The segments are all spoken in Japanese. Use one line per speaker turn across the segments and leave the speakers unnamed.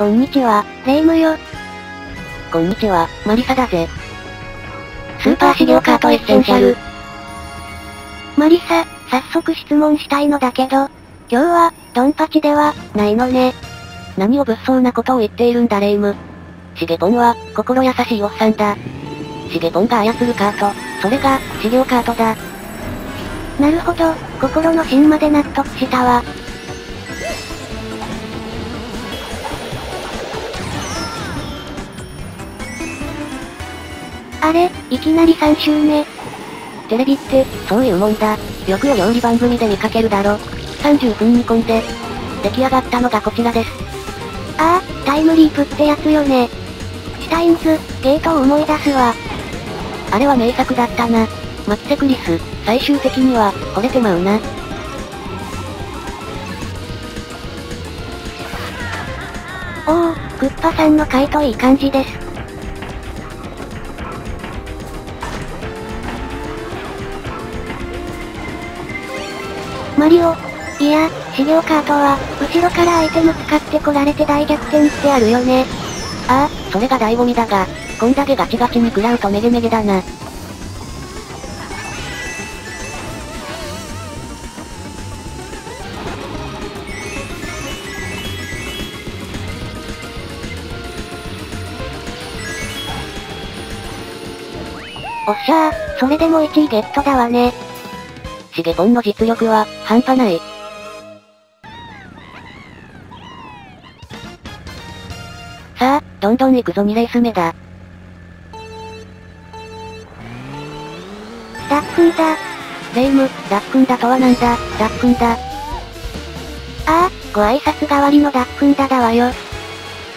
こんにちは、レイムよ。
こんにちは、マリサだぜ。スーパー資料カートエッセンシャル。
マリサ、早速質問したいのだけど、今日は、ドンパチでは、ないのね。
何を物騒なことを言っているんだレイム。シゲポンは、心優しいおっさんだ。シゲポンが操るカート、それが、資料カートだ。
なるほど、心の芯まで納得したわ。あれ、いきなり3周目。
テレビって、そういうもんだ。よくお料理番組で見かけるだろ。30分煮込んで、出来上がったのがこちらです。
ああ、タイムリープってやつよね。シュタインズ、ゲートを思い出すわ。
あれは名作だったな。マキセクリス、最終的には、惚れてまうな。
おお、クッパさんの回答いい感じです。マリオ。いや、資料カートは、後ろからアイテム使ってこられて大逆転ってあるよね。
ああ、それが醍醐味だが、こんだけガチガチに食らうとメゲメゲだな。
おっしゃー、それでも1位ゲットだわね。
シゲポンの実力は、半端ない。さあ、どんどん行くぞ2レース目だ。
ダックンだ。
レイム、ダックンだとはなんだ、ダックンだ。あ
あ、ご挨拶代わりのダックンだだわよ。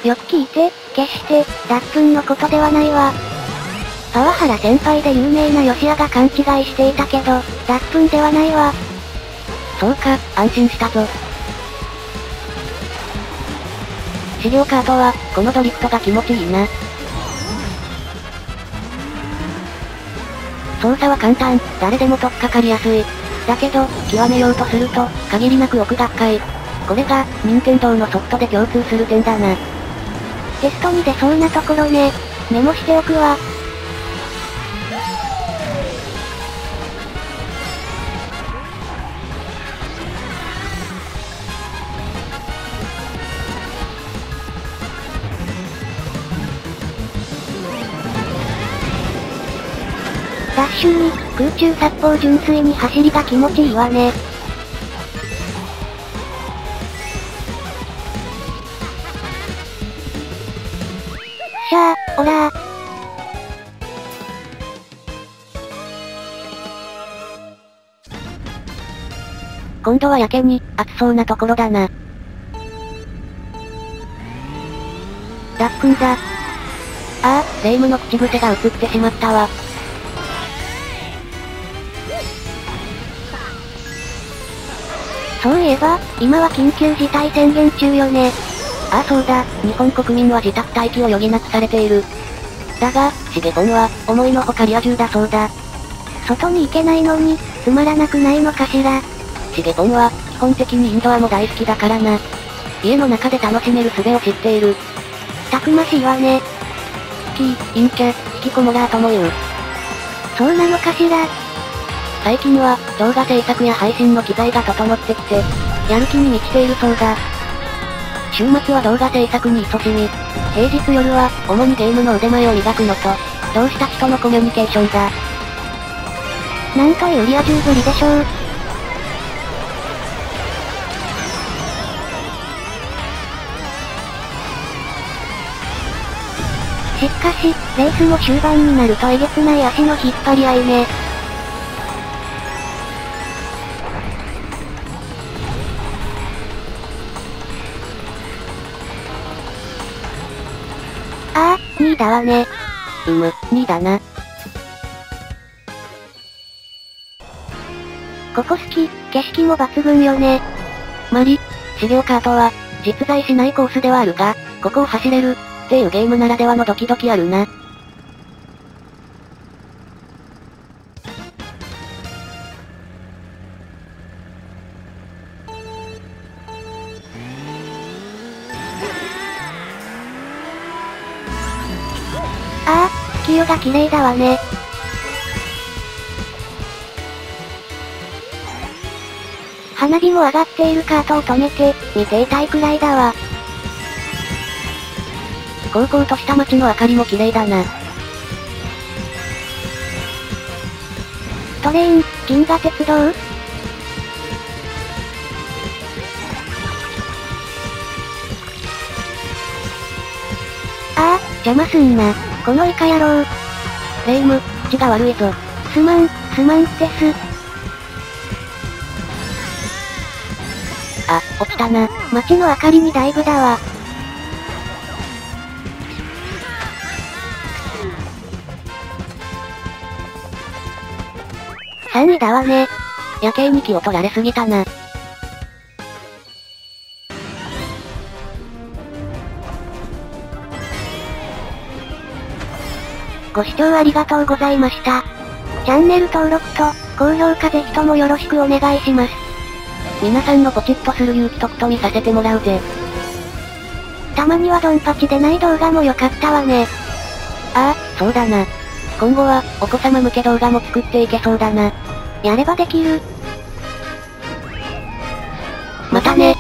よく聞いて、決して、ダックンのことではないわ。パワハラ先輩で有名な吉谷が勘違いしていたけど、脱粉ではないわ。
そうか、安心したぞ。資料カートは、このドリフトが気持ちいいな。操作は簡単、誰でも取っかかりやすい。だけど、極めようとすると、限りなく奥が深い。これが、任天堂のソフトで共通する点だな。
テストに出そうなところね。メモしておくわ。ダッシュに、空中殺法純粋に走りが気持ちいいわね。しゃあ、おらー。
今度はやけに、暑そうなところだな。ダックンだ。ああ、レイムの口癖が映ってしまったわ。
そういえば、今は緊急事態宣言中よね。
ああそうだ、日本国民は自宅待機を余儀なくされている。だが、シゲポンは、思いのほかリア充だそうだ。
外に行けないのに、つまらなくないのかしら。
シゲポンは、基本的にインドアも大好きだからな。家の中で楽しめる術を知っている。
たくましいわね。
キー、陰キャ、引きこもらーとも言う。
そうなのかしら。
最近は、動画制作や配信の機材が整ってきて、やる気に満ちているそうだ。週末は動画制作に勤しみ、平日夜は、主にゲームの腕前を磨くのと、同志たちとのコミュニケーションだ。
なんというリア充ぶりでしょう。しかし、レースも終盤になるとえげつない足の引っ張り合いね。2位だわね。
うむ、2位だな。
ここ好き、景色も抜群よね。
マリ、資料カートは、実在しないコースではあるが、ここを走れる、っていうゲームならではのドキドキあるな。
が綺麗だわね。花火も上がっているカートを止めて、見ていたいくらいだわ。
高校とした街の明かりも綺麗だな。
トレイン、銀河鉄道？ああ、邪魔すんな。このイカ野郎。
レイム、口が悪いぞ。
すまん、すまんってす。
あ、落ちたな。
街の明かりにだいぶだわ。3位だわね。
夜景に気を取られすぎたな。
ご視聴ありがとうございました。チャンネル登録と、高評価ぜひともよろしくお願いします。
皆さんのポチッとする勇気とくと見させてもらうぜ。
たまにはドンパチでない動画も良かったわね。
ああ、そうだな。今後は、お子様向け動画も作っていけそうだな。
やればできる。
またね。